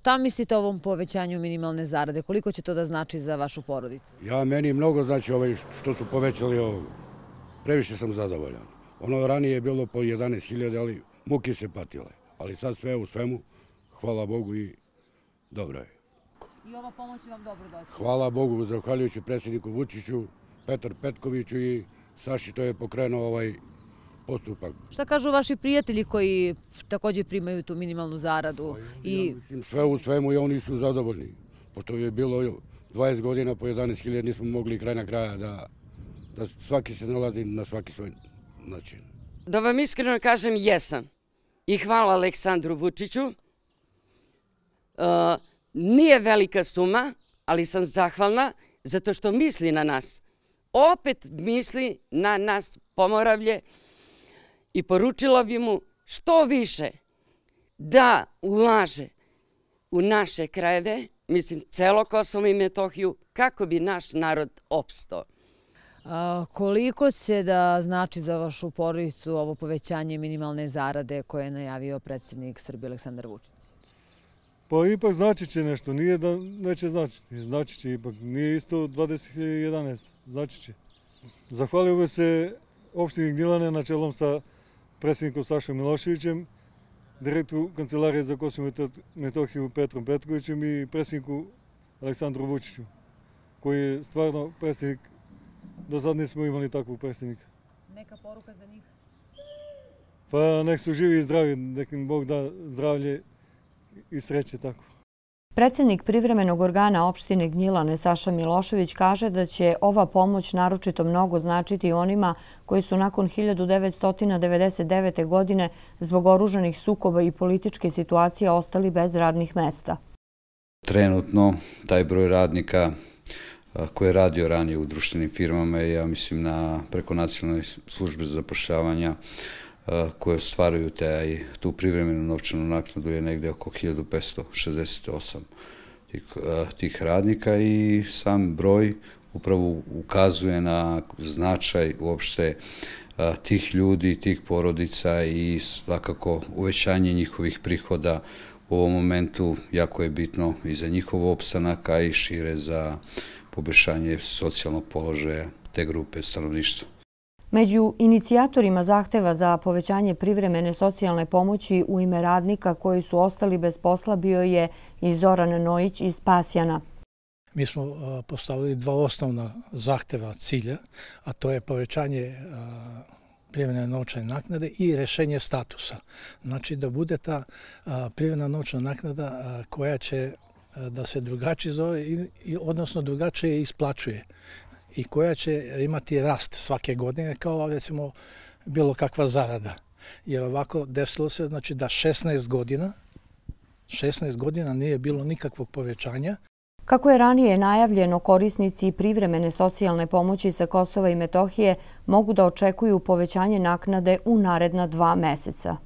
Šta mislite o ovom povećanju minimalne zarade? Koliko će to da znači za vašu porodicu? Ja, meni mnogo znači ovaj što su povećali ovo. Previše sam zadovoljan. Ono ranije je bilo po 11.000, ali muke se patile. Ali sad sve u svemu, hvala Bogu i dobro je. I ova pomoć vam dobro doći? Hvala Bogu, zahvaljujući predsjedniku Vučiću, Petar Petkoviću i Saši, to je pokrenuo ovaj postupak. Šta kažu vaši prijatelji koji također primaju tu minimalnu zaradu? Pa I... sve u svemu i oni su zadovoljni. Pošto je bilo 20 godina po 11.000, nismo mogli kraj na kraja da, da svaki se nalazi na svaki svoj način. Da vam iskreno kažem, jesam. I hvala Aleksandru Vučiću. Uh, nije velika suma, ali sam zahvalna zato što misli na nas. Opet misli na nas pomoravlje i poručila bi mu što više da ulaže u naše krajeve, mislim celo Kosovo i Metohiju, kako bi naš narod opstao. Koliko će da znači za vašu porodicu ovo povećanje minimalne zarade koje je najavio predsjednik Srbije Aleksandar Vučić? Pa ipak znači će nešto, nije da neće značiti, znači će ipak, nije isto 2011, znači će. Zahvalio bi se opštini Gnilane na čelom sa predsjednikom Sašom Miloševićem, direktoru Kancelarije za Kosovo i Metohiju Petrom Petkovićem i predsjedniku Aleksandru Vučiću, koji je stvarno predsjednik, do sad nismo imali takvog predsjednika. Neka poruka za njih? Pa nek su živi i zdravi, nek im Bog da zdravlje i sreće tako. Predsjednik privremenog organa opštine Gnjilane Saša Milošević kaže da će ova pomoć naročito mnogo značiti onima koji su nakon 1999. godine zbog oruženih sukoba i političke situacije ostali bez radnih mesta. Trenutno taj broj radnika koji je radio ranije u društvenim firmama je, ja mislim, na preko nacionalne službe za zapošljavanja koje ostvaruju tu privremenu novčanu naknadu je negde oko 1568 tih radnika i sam broj upravo ukazuje na značaj uopšte tih ljudi, tih porodica i svakako uvećanje njihovih prihoda u ovom momentu jako je bitno i za njihov opstanak, a i šire za poboljšanje socijalnog položaja te grupe stanovništva. Među inicijatorima zahteva za povećanje privremene socijalne pomoći u ime radnika koji su ostali bez posla bio je i Zoran Nojić iz Pasjana. Mi smo postavili dva osnovna zahteva cilja, a to je povećanje privremene novčane naknade i rešenje statusa. Znači da bude ta privremena novčana naknada koja će da se drugačije zove, odnosno drugačije isplaćuje i koja će imati rast svake godine kao recimo bilo kakva zarada. Jer ovako desilo se znači da 16 godina 16 godina nije bilo nikakvog povećanja. Kako je ranije najavljeno, korisnici privremene socijalne pomoći sa Kosova i Metohije mogu da očekuju povećanje naknade u naredna dva meseca.